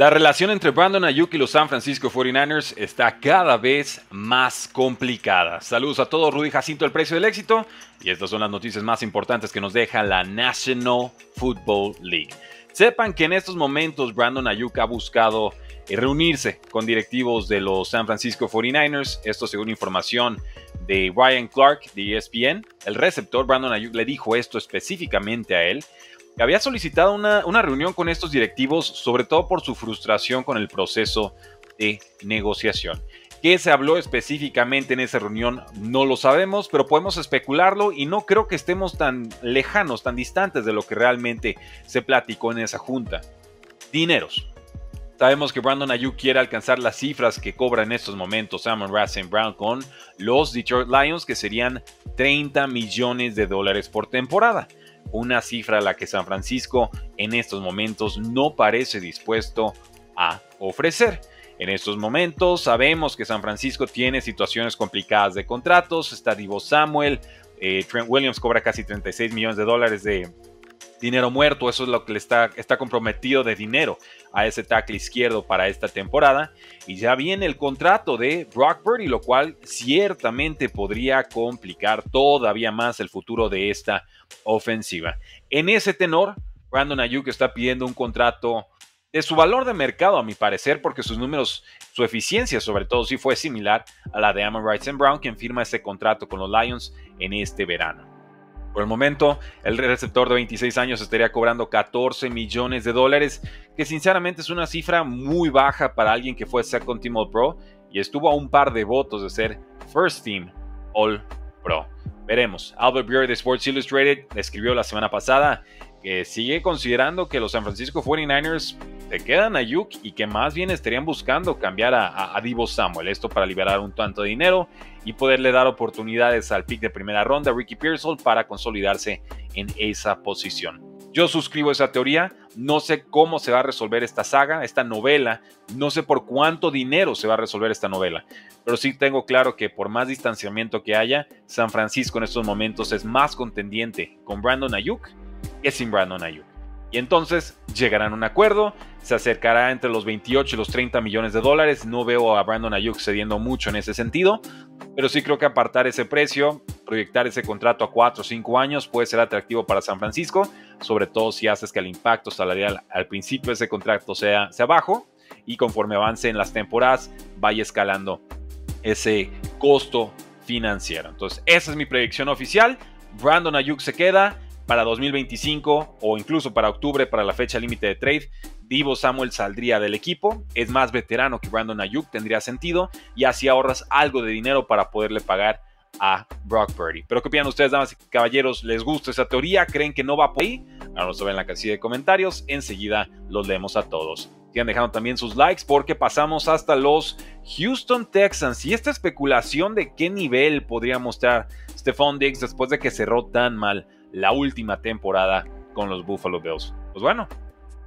La relación entre Brandon Ayuk y los San Francisco 49ers está cada vez más complicada. Saludos a todos, Rudy Jacinto, el precio del éxito. Y estas son las noticias más importantes que nos deja la National Football League. Sepan que en estos momentos Brandon Ayuk ha buscado eh, reunirse con directivos de los San Francisco 49ers. Esto según información de Ryan Clark de ESPN. El receptor Brandon Ayuk le dijo esto específicamente a él había solicitado una, reunión con estos directivos, sobre todo por su frustración con el proceso de negociación. ¿Qué se habló específicamente en esa reunión? No lo sabemos, pero podemos especularlo y no creo que estemos tan lejanos, tan distantes de lo que realmente se platicó en esa junta. Dineros. Sabemos que Brandon Ayuk quiere alcanzar las cifras que cobra en estos momentos Samon Racing Brown con los Detroit Lions, que serían 30 millones de dólares por temporada una cifra a la que San Francisco en estos momentos no parece dispuesto a ofrecer. En estos momentos sabemos que San Francisco tiene situaciones complicadas de contratos, está Divo Samuel, eh, Trent Williams cobra casi 36 millones de dólares de dinero muerto, eso es lo que le está, está comprometido de dinero a ese tackle izquierdo para esta temporada. Y ya viene el contrato de Brock Purdy, lo cual ciertamente podría complicar todavía más el futuro de esta ofensiva. En ese tenor, Brandon Ayuk está pidiendo un contrato de su valor de mercado, a mi parecer, porque sus números, su eficiencia sobre todo, sí fue similar a la de Amon Wright Brown, quien firma ese contrato con los Lions en este verano. Por el momento, el receptor de 26 años estaría cobrando 14 millones de dólares, que sinceramente es una cifra muy baja para alguien que fue Second Team All Pro y estuvo a un par de votos de ser First Team All Pro. Veremos. Albert Breer de Sports Illustrated escribió la semana pasada que sigue considerando que los San Francisco 49ers se quedan a y que más bien estarían buscando cambiar a, Divo Samuel. Esto para liberar un tanto de dinero y poderle dar oportunidades al pick de primera ronda, Ricky Pearsall, para consolidarse en esa posición. Yo suscribo esa teoría, no sé cómo se va a resolver esta saga, esta novela, no sé por cuánto dinero se va a resolver esta novela, pero sí tengo claro que por más distanciamiento que haya, San Francisco en estos momentos es más contendiente con Brandon Ayuk que sin Brandon Ayuk. Y entonces llegarán a un acuerdo, se acercará entre los 28 y los 30 millones de dólares. No veo a Brandon Ayuk cediendo mucho en ese sentido, pero sí creo que apartar ese precio, proyectar ese contrato a 4 o 5 años puede ser atractivo para San Francisco, sobre todo si haces que el impacto salarial al principio de ese contrato sea, sea bajo y conforme avance en las temporadas vaya escalando ese costo financiero. Entonces, esa es mi predicción oficial. Brandon Ayuk se queda para 2025 o incluso para octubre, para la fecha límite de trade, Divo Samuel saldría del equipo, es más veterano que Brandon Ayuk, tendría sentido, y así ahorras algo de dinero para poderle pagar a Brock Purdy. Pero ¿qué opinan ustedes, damas y caballeros? ¿Les gusta esa teoría? ¿Creen que no va por ahí? Ahora lo en la casilla de comentarios, enseguida los leemos a todos. Sigan dejando también sus likes porque pasamos hasta los Houston Texans y esta especulación de qué nivel podría mostrar Stephon Diggs después de que cerró tan mal la última temporada con los Buffalo Bills. Pues bueno,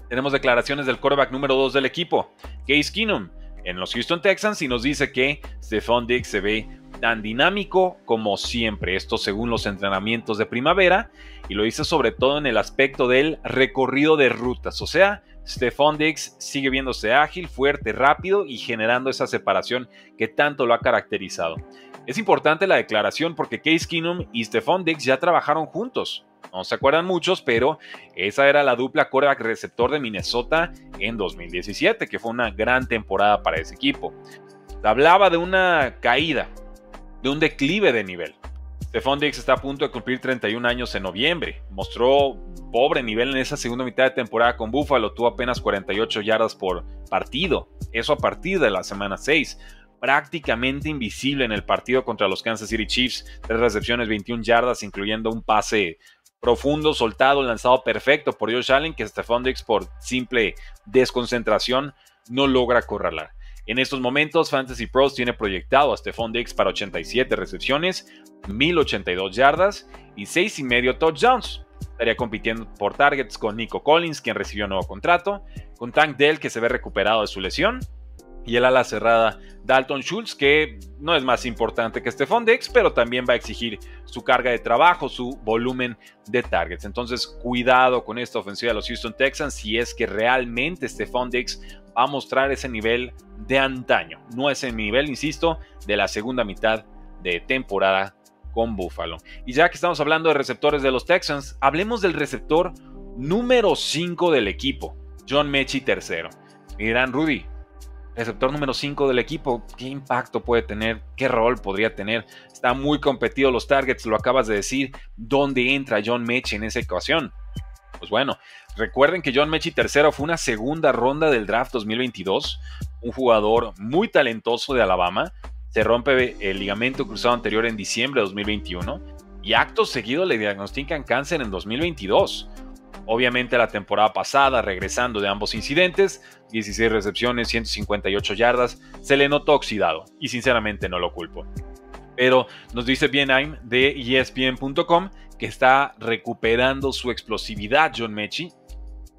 tenemos declaraciones del quarterback número 2 del equipo, Case Keenum, en los Houston Texans y nos dice que Stephon Diggs se ve tan dinámico como siempre, esto según los entrenamientos de primavera, y lo dice sobre todo en el aspecto del recorrido de rutas, o sea, Stephon Diggs sigue viéndose ágil, fuerte, rápido y generando esa separación que tanto lo ha caracterizado. Es importante la declaración porque Case Keenum y Stephon Diggs ya trabajaron juntos. No se acuerdan muchos, pero esa era la dupla quarterback receptor de Minnesota en 2017, que fue una gran temporada para ese equipo. Hablaba de una caída, de un declive de nivel. Stephon Diggs está a punto de cumplir 31 años en noviembre. Mostró pobre nivel en esa segunda mitad de temporada con Buffalo. Tuvo apenas 48 yardas por partido. Eso a partir de la semana 6 prácticamente invisible en el partido contra los Kansas City Chiefs. Tres recepciones, 21 yardas, incluyendo un pase profundo, soltado, lanzado perfecto por Josh Allen, que Stephon Diggs por simple desconcentración no logra acorralar. En estos momentos, Fantasy Pros tiene proyectado a Stephon Diggs para 87 recepciones, 1082 yardas y 6 y medio touchdowns. Estaría compitiendo por targets con Nico Collins, quien recibió nuevo contrato, con Tank Dell, que se ve recuperado de su lesión, y el ala cerrada Dalton Schultz, que no es más importante que Stephon Dex, pero también va a exigir su carga de trabajo, su volumen de targets. Entonces, cuidado con esta ofensiva de los Houston Texans si es que realmente Stephon Dex va a mostrar ese nivel de antaño. No es el nivel, insisto, de la segunda mitad de temporada con Buffalo. Y ya que estamos hablando de receptores de los Texans, hablemos del receptor número 5 del equipo, John Mechie tercero. Miran, Rudy, receptor número 5 del equipo, ¿qué impacto puede tener? ¿Qué rol podría tener? Está muy competido los targets, lo acabas de decir. ¿Dónde entra John Mechie en esa ecuación? Pues bueno, recuerden que John Mechie tercero fue una segunda ronda del draft 2022, un jugador muy talentoso de Alabama. Se rompe el ligamento cruzado anterior en diciembre de 2021 y acto seguido le diagnostican cáncer en 2022. Obviamente la temporada pasada, regresando de ambos incidentes, 16 recepciones, 158 yardas, se le notó oxidado y sinceramente no lo culpo. Pero nos dice bien Aim de ESPN.com que está recuperando su explosividad John Mechie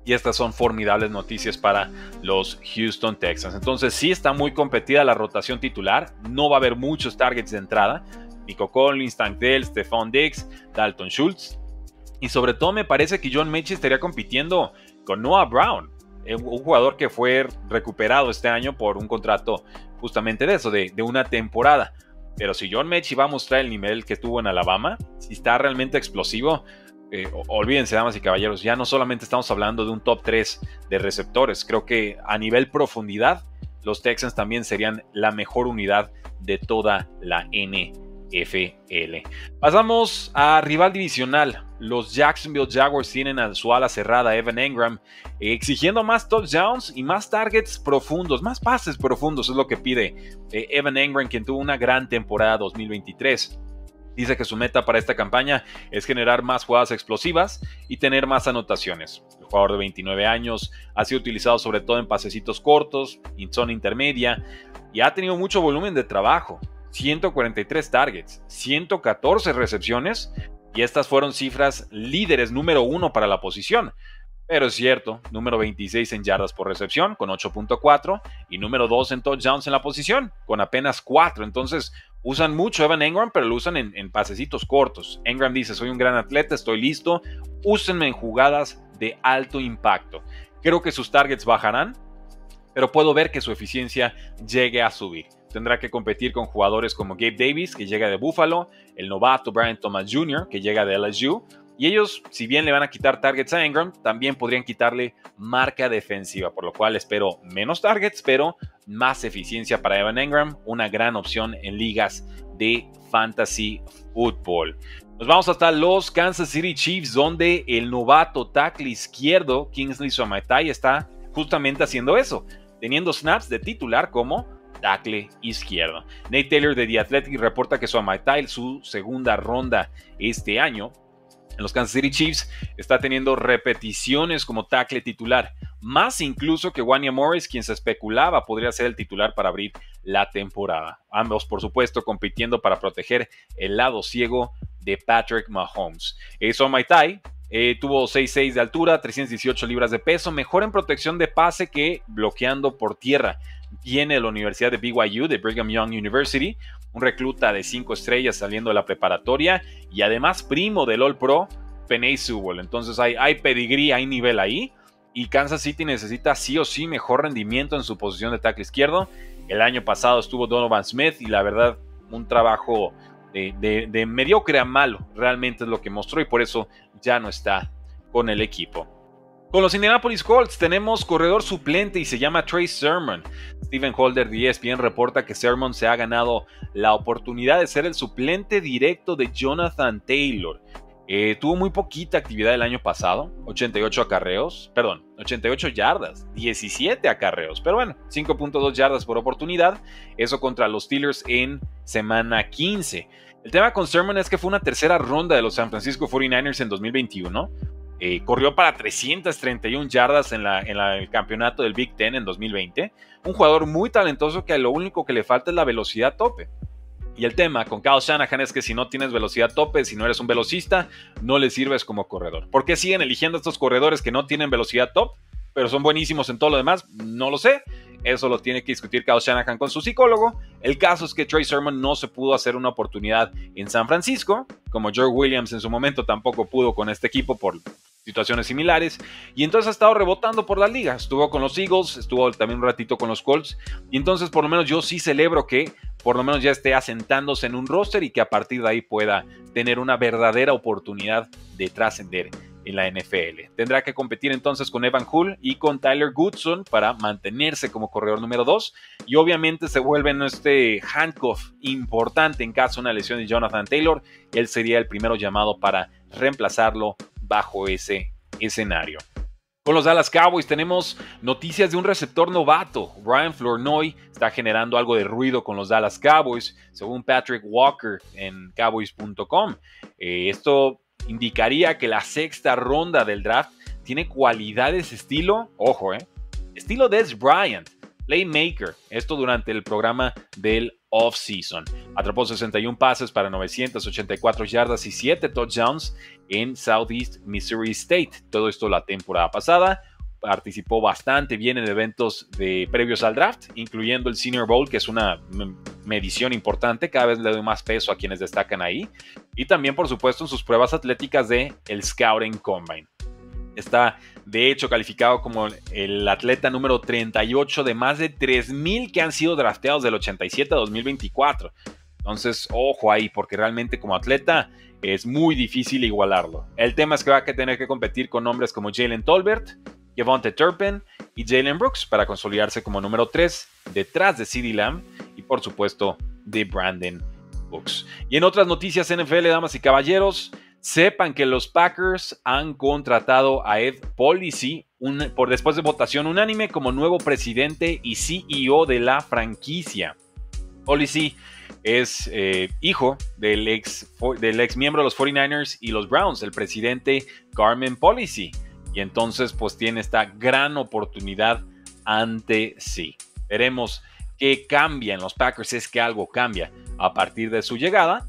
y estas son formidables noticias para los Houston Texans. Entonces sí está muy competida la rotación titular, no va a haber muchos targets de entrada. Nico Collins, Tank Dell, Stephon Diggs, Dalton Schultz, y sobre todo me parece que John Mechie estaría compitiendo con Noah Brown, eh, un jugador que fue recuperado este año por un contrato justamente de eso, de, una temporada. Pero si John Mechie va a mostrar el nivel que tuvo en Alabama, si está realmente explosivo, eh, olvídense, damas y caballeros, ya no solamente estamos hablando de un top 3 de receptores, creo que a nivel profundidad, los Texans también serían la mejor unidad de toda la N. FL. Pasamos a rival divisional. Los Jacksonville Jaguars tienen a su ala cerrada Evan Engram exigiendo más touchdowns y más targets profundos, más pases profundos es lo que pide eh, Evan Engram quien tuvo una gran temporada 2023. Dice que su meta para esta campaña es generar más jugadas explosivas y tener más anotaciones. El jugador de 29 años ha sido utilizado sobre todo en pasecitos cortos, en zona intermedia y ha tenido mucho volumen de trabajo. 143 targets, 114 recepciones y estas fueron cifras líderes número uno para la posición. Pero es cierto, número 26 en yardas por recepción con 8.4 y número 2 en touchdowns en la posición con apenas 4. Entonces usan mucho Evan Engram, pero lo usan en, en pasecitos cortos. Engram dice, soy un gran atleta, estoy listo, úsenme en jugadas de alto impacto. Creo que sus targets bajarán, pero puedo ver que su eficiencia llegue a subir tendrá que competir con jugadores como Gabe Davis, que llega de Buffalo, el novato Brian Thomas Jr., que llega de LSU, y ellos, si bien le van a quitar targets a Engram, también podrían quitarle marca defensiva, por lo cual espero menos targets, pero más eficiencia para Evan Engram, una gran opción en ligas de fantasy football. Nos vamos hasta los Kansas City Chiefs, donde el novato tackle izquierdo, Kingsley Somatai, está justamente haciendo eso, teniendo snaps de titular como tackle izquierdo. Nate Taylor de The Athletic reporta que su Amaitai, su segunda ronda este año, en los Kansas City Chiefs, está teniendo repeticiones como tackle titular, más incluso que Wanya Morris, quien se especulaba podría ser el titular para abrir la temporada. Ambos, por supuesto, compitiendo para proteger el lado ciego de Patrick Mahomes. Eso Maitai eh, tuvo 6'6 de altura, 318 libras de peso, mejor en protección de pase que bloqueando por tierra viene la Universidad de BYU, de Brigham Young University, un recluta de 5 estrellas saliendo de la preparatoria y además primo del All Pro, Penay Sewell. Entonces hay, hay pedigrí, hay nivel ahí. Y Kansas City necesita sí o sí mejor rendimiento en su posición de tackle izquierdo. El año pasado estuvo Donovan Smith y la verdad un trabajo de, de mediocre a malo realmente es lo que mostró y por eso ya no está con el equipo. Con los Indianapolis Colts tenemos corredor suplente y se llama Trey Sermon. Steven Holder de ESPN reporta que Sermon se ha ganado la oportunidad de ser el suplente directo de Jonathan Taylor. Eh, tuvo muy poquita actividad el año pasado, 88 acarreos, perdón, 88 yardas, 17 acarreos, pero bueno, 5.2 yardas por oportunidad, eso contra los Steelers en semana 15. El tema con Sermon es que fue una tercera ronda de los San Francisco 49ers en 2021, eh, corrió para 331 yardas en, el campeonato del Big Ten en 2020. Un jugador muy talentoso que lo único que le falta es la velocidad tope. Y el tema con Kyle Shanahan es que si no tienes velocidad tope, si no eres un velocista, no le sirves como corredor. ¿Por qué siguen eligiendo a estos corredores que no tienen velocidad top, pero son buenísimos en todo lo demás? No lo sé. Eso lo tiene que discutir Kyle Shanahan con su psicólogo. El caso es que Trey Sermon no se pudo hacer una oportunidad en San Francisco, como George Williams en su momento tampoco pudo con este equipo por situaciones similares. Y entonces ha estado rebotando por la liga. Estuvo con los Eagles, estuvo también un ratito con los Colts. Y entonces por lo menos yo sí celebro que por lo menos ya esté asentándose en un roster y que a partir de ahí pueda tener una verdadera oportunidad de trascender en la NFL. Tendrá que competir entonces con Evan Hull y con Tyler Goodson para mantenerse como corredor número 2 y obviamente se vuelve en este handcuff importante en caso de una lesión de Jonathan Taylor. Él sería el primero llamado para reemplazarlo bajo ese escenario. Con los Dallas Cowboys tenemos noticias de un receptor novato. Ryan Flournoy está generando algo de ruido con los Dallas Cowboys, según Patrick Walker en cowboys.com. Eh, esto indicaría que la sexta ronda del draft tiene cualidades estilo, ojo, eh, estilo Des Bryant, playmaker. Esto durante el programa del off-season. Atrapó 61 pases para 984 yardas y 7 touchdowns en Southeast Missouri State. Todo esto la temporada pasada. Participó bastante bien en eventos de previos al draft, incluyendo el Senior Bowl, que es una medición importante. Cada vez le doy más peso a quienes destacan ahí. Y también, por supuesto, en sus pruebas atléticas de el Scouting Combine. Está, de hecho, calificado como el atleta número 38 de más de 3.000 que han sido drafteados del 87 a 2024. Entonces, ojo ahí, porque realmente como atleta es muy difícil igualarlo. El tema es que va a tener que competir con nombres como Jalen Tolbert, Javonte Turpin y Jalen Brooks para consolidarse como número 3 detrás de CeeDee Lamb y por supuesto de Brandon Books. Y en otras noticias NFL, damas y caballeros, sepan que los Packers han contratado a Ed Policy por después de votación unánime como nuevo presidente y CEO de la franquicia. Policy es eh, hijo del ex, del ex miembro de los 49ers y los Browns, el presidente Carmen Policy. Y entonces pues tiene esta gran oportunidad ante sí. Veremos qué cambia en los Packers, es que algo cambia a partir de su llegada.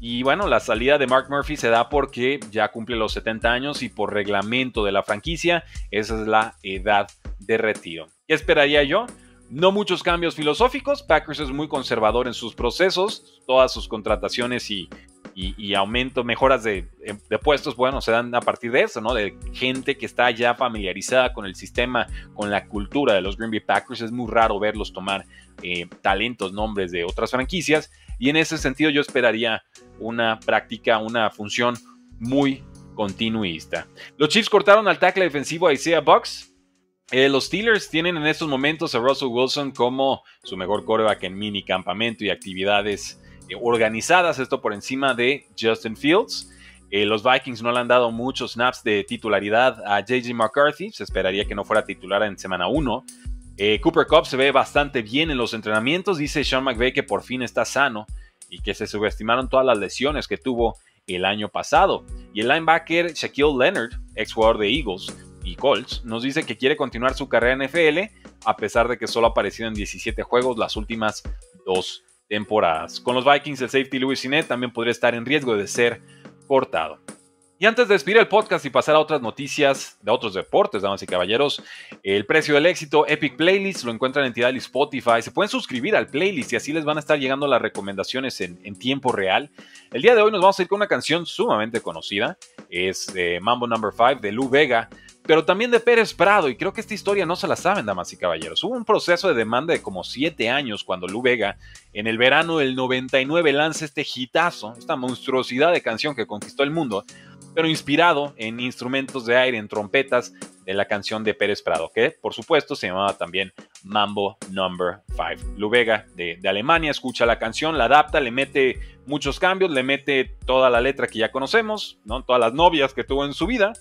Y bueno, la salida de Mark Murphy se da porque ya cumple los 70 años y por reglamento de la franquicia, esa es la edad de retiro. ¿Qué esperaría yo? No muchos cambios filosóficos, Packers es muy conservador en sus procesos, todas sus contrataciones y, y, aumento, mejoras de, de, puestos, bueno, se dan a partir de eso, ¿no? De gente que está ya familiarizada con el sistema, con la cultura de los Green Bay Packers, es muy raro verlos tomar eh, talentos, nombres de otras franquicias, y en ese sentido yo esperaría una práctica, una función muy continuista. Los Chiefs cortaron al tackle defensivo a Isaiah Bucks, eh, los Steelers tienen en estos momentos a Russell Wilson como su mejor coreback en mini campamento y actividades eh, organizadas, esto por encima de Justin Fields. Eh, los Vikings no le han dado muchos snaps de titularidad a JJ McCarthy, se esperaría que no fuera titular en semana 1. Cooper Cup se ve bastante bien en los entrenamientos, dice Sean McVay que por fin está sano y que se subestimaron todas las lesiones que tuvo el año pasado. Y el linebacker Shaquille Leonard, ex jugador de Eagles, y Colts, nos dice que quiere continuar su carrera en NFL a pesar de que solo ha aparecido en 17 juegos las últimas dos temporadas. Con los Vikings, el safety Louis Sinet también podría estar en riesgo de ser cortado. Y antes de despedir el podcast y pasar a otras noticias de otros deportes, damas y caballeros, el precio del éxito Epic Playlist lo encuentran en Tidal y Spotify. Se pueden suscribir al playlist y así les van a estar llegando las recomendaciones en, tiempo real. El día de hoy nos vamos a ir con una canción sumamente conocida. Es de Mambo Number 5 de Lou Vega pero también de Pérez Prado, y creo que esta historia no se la saben, damas y caballeros. Hubo un proceso de demanda de como siete años cuando Lu Vega, en el verano del 99, lanza este hitazo, esta monstruosidad de canción que conquistó el mundo, pero inspirado en instrumentos de aire, en trompetas de la canción de Pérez Prado, que por supuesto se llamaba también Mambo Number 5. Lu Vega de, de Alemania escucha la canción, la adapta, le mete muchos cambios, le mete toda la letra que ya conocemos, ¿no? todas las novias que tuvo en su vida,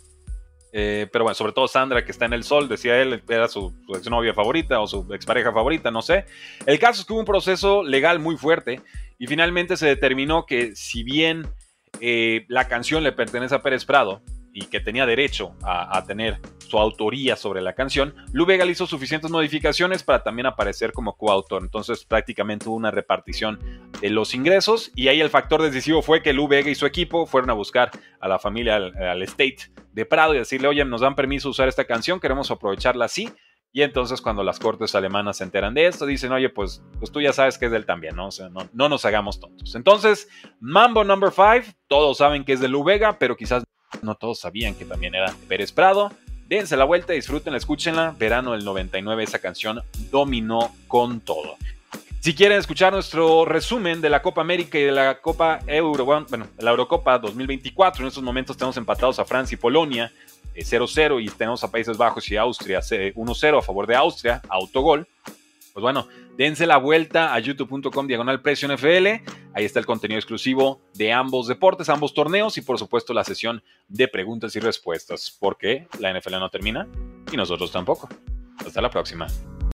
eh, pero bueno, sobre todo Sandra, que está en el sol, decía él, era su, exnovia favorita o su expareja favorita, no sé. El caso es que hubo un proceso legal muy fuerte y finalmente se determinó que si bien eh, la canción le pertenece a Pérez Prado y que tenía derecho a, tener su autoría sobre la canción, Lu Vega le hizo suficientes modificaciones para también aparecer como coautor. Entonces prácticamente hubo una repartición de los ingresos y ahí el factor decisivo fue que Lu Vega y su equipo fueron a buscar a la familia, al, al estate de Prado y decirle, oye, nos dan permiso usar esta canción, queremos aprovecharla así. Y entonces cuando las cortes alemanas se enteran de esto, dicen, oye, pues, pues tú ya sabes que es de él también, ¿no? O sea, no, nos hagamos tontos. Entonces, Mambo Number 5, todos saben que es de Vega, pero quizás no todos sabían que también era Pérez Prado. Dense la vuelta, disfrútenla, escúchenla. Verano del 99, esa canción dominó con todo. Si quieren escuchar nuestro resumen de la Copa América y de la Copa Euro, bueno, la Eurocopa 2024, en estos momentos tenemos empatados a Francia y Polonia 0-0 y tenemos a Países Bajos y Austria 1-0 a favor de Austria, autogol. Pues bueno, dense la vuelta a youtube.com diagonal precio NFL. Ahí está el contenido exclusivo de ambos deportes, ambos torneos y por supuesto la sesión de preguntas y respuestas. Porque la NFL no termina y nosotros tampoco. Hasta la próxima.